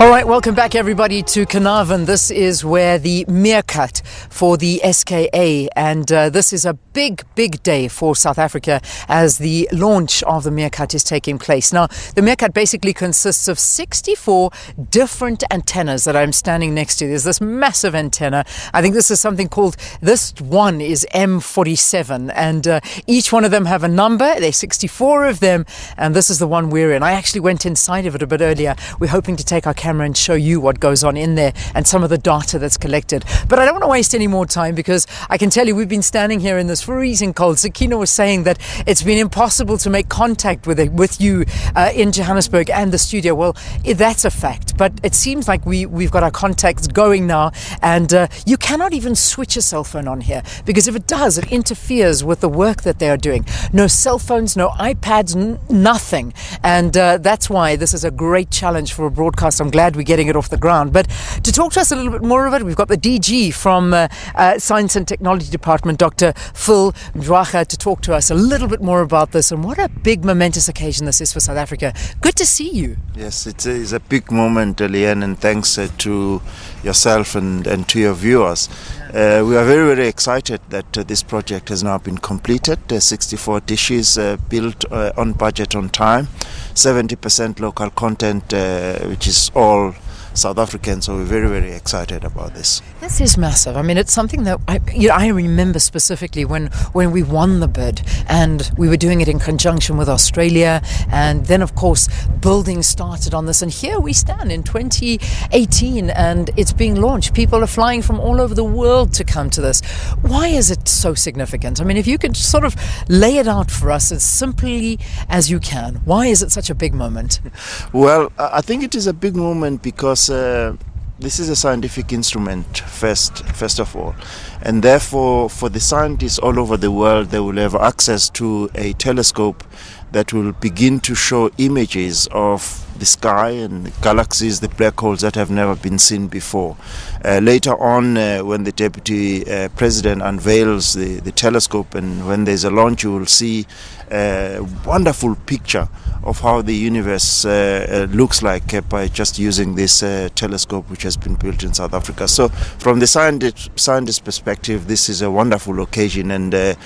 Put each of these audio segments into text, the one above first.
All right, welcome back, everybody, to Carnarvon. This is where the MeerKAT for the SKA, and uh, this is a big, big day for South Africa as the launch of the MeerKAT is taking place. Now, the MeerKAT basically consists of 64 different antennas that I'm standing next to. There's this massive antenna. I think this is something called, this one is M47, and uh, each one of them have a number. There's 64 of them, and this is the one we're in. I actually went inside of it a bit earlier. We're hoping to take our camera and show you what goes on in there and some of the data that's collected. But I don't want to waste any more time because I can tell you we've been standing here in this freezing cold. Sakina was saying that it's been impossible to make contact with it, with you uh, in Johannesburg and the studio. Well, that's a fact, but it seems like we we've got our contacts going now, and uh, you cannot even switch a cell phone on here because if it does, it interferes with the work that they are doing. No cell phones, no iPads, nothing, and uh, that's why this is a great challenge for a broadcast. I'm glad we're getting it off the ground. But to talk to us a little bit more of it, we've got the DG from uh, uh, Science and Technology Department, Dr. Phil Mjwara, to talk to us a little bit more about this and what a big momentous occasion this is for South Africa. Good to see you. Yes, it is a big moment, Leanne, and thanks uh, to yourself and, and to your viewers. Uh, we are very, very excited that uh, this project has now been completed. Uh, 64 dishes uh, built uh, on budget, on time, 70% local content, uh, which is all South African, so we're very, very excited about this. This is massive. I mean, it's something that I, you know, I remember specifically when, when we won the bid and we were doing it in conjunction with Australia. And then, of course, building started on this. And here we stand in 2018 and it's being launched. People are flying from all over the world to come to this. Why is it so significant? I mean, if you could sort of lay it out for us as simply as you can, why is it such a big moment? Well, I think it is a big moment because uh, this is a scientific instrument first, first of all, and therefore, for the scientists all over the world, they will have access to a telescope that will begin to show images of the sky and the galaxies, the black holes that have never been seen before. Uh, later on, uh, when the deputy uh, president unveils the, the telescope and when there's a launch, you will see a wonderful picture of how the universe uh, uh, looks like uh, by just using this telescope which has been built in South Africa. So, from the scientist, scientist perspective, this is a wonderful occasion and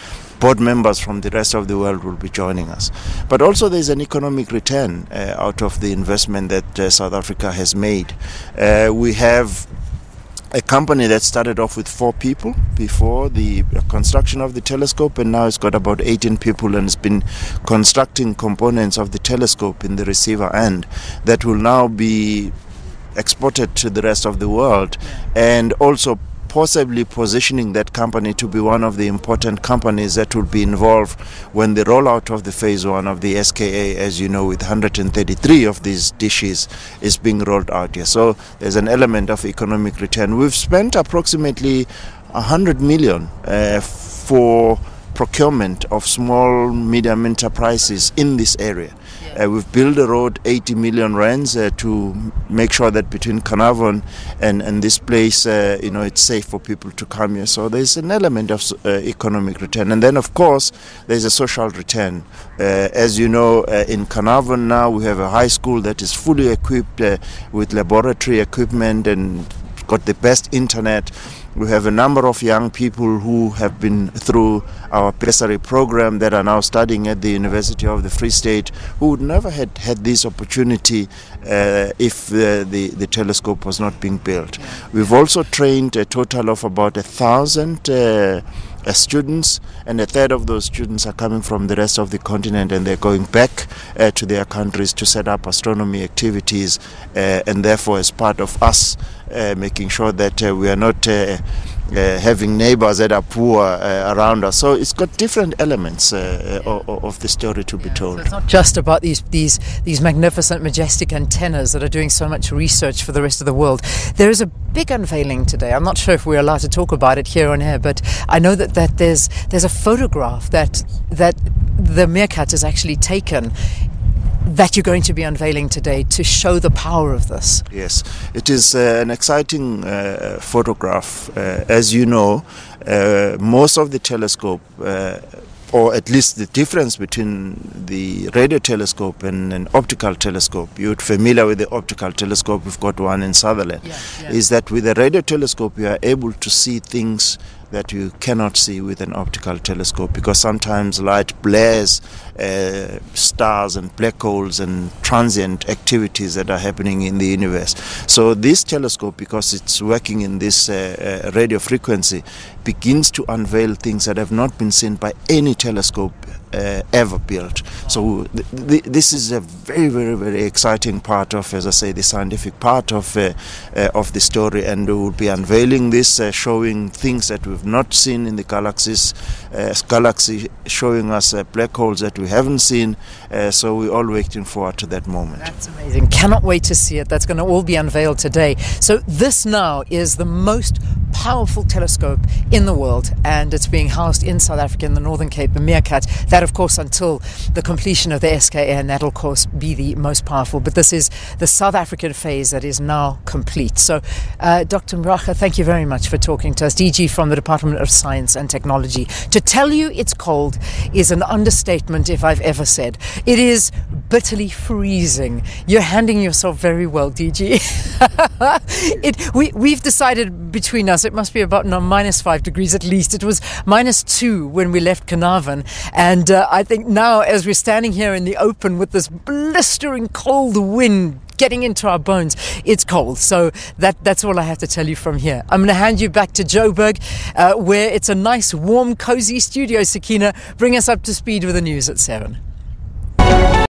board members from the rest of the world will be joining us. But also, there's an economic return uh, out of the investment that uh, South Africa has made. Uh, we have a company that started off with four people before the construction of the telescope, and now it's got about 18 people and it's been constructing components of the telescope in the receiver end that will now be exported to the rest of the world and also possibly positioning that company to be one of the important companies that will be involved when the rollout of the phase one of the SKA, as you know, with 133 of these dishes is being rolled out here. So there's an element of economic return. We've spent approximately 100 million uh, for procurement of small medium enterprises in this area. Uh, we've built a road 80 million rands uh, to make sure that between Carnarvon and, and this place, uh, you know, it's safe for people to come here. So there's an element of uh, economic return. And then, of course, there's a social return. Uh, as you know, uh, in Carnarvon now, we have a high school that is fully equipped with laboratory equipment and got the best internet. We have a number of young people who have been through our bursary program that are now studying at the University of the Free State who would never had had this opportunity uh, if the, the, the, telescope was not being built. We've also trained a total of about a thousand uh, uh, students, and a third of those students are coming from the rest of the continent and they're going back uh, to their countries to set up astronomy activities, uh, and therefore, as part of us uh, making sure that uh, we are not uh, uh, having neighbors that are poor uh, around us. So it's got different elements uh, of, of, the story to be told. So it's not just about these these these magnificent, majestic antennas that are doing so much research for the rest of the world. There is a big unveiling today. I'm not sure if we're allowed to talk about it here on air, but I know that, that there's there's a photograph that that the MeerKAT has actually taken that you're going to be unveiling today to show the power of this. Yes, it is uh, an exciting uh, photograph. Uh, as you know, uh, most of the telescope uh, or at least the difference between the radio telescope and an optical telescope, you're familiar with the optical telescope, we've got one in Sutherland, Yeah, yeah. is that with a radio telescope you are able to see things that you cannot see with an optical telescope because sometimes light blares uh, stars and black holes and transient activities that are happening in the universe. So this telescope, because it's working in this uh, uh, radio frequency, begins to unveil things that have not been seen by any telescope uh, ever built. So th- th- this is a very, very, very exciting part of, as I say, the scientific part of uh, uh, of the story, and we will be unveiling this, uh, showing things that we've not seen in the galaxies, uh, galaxy showing us uh, black holes that we haven't seen. So we're all waiting forward to that moment. That's amazing. Cannot wait to see it. That's going to all be unveiled today. So, this now is the most powerful telescope in the world, and it's being housed in South Africa in the Northern Cape, the MeerKAT. That, of course, until the completion of the SKA, and that'll, of course, be the most powerful. But this is the South African phase that is now complete. So, uh, Dr. Mjwara, thank you very much for talking to us. DG from the Department of Science and Technology. To tell you it's cold is an understatement if I've ever said. It is bitterly freezing. You're handing yourself very well, DG. it, we, we've decided between us it must be about no, minus five degrees at least. It was minus two when we left Carnarvon. And uh, I think now, as we're standing here in the open with this blistering cold wind getting into our bones. It's cold. So that, that's all I have to tell you from here. I'm going to hand you back to Joburg, uh, where it's a nice, warm, cozy studio. Sakina, bring us up to speed with the news at 7.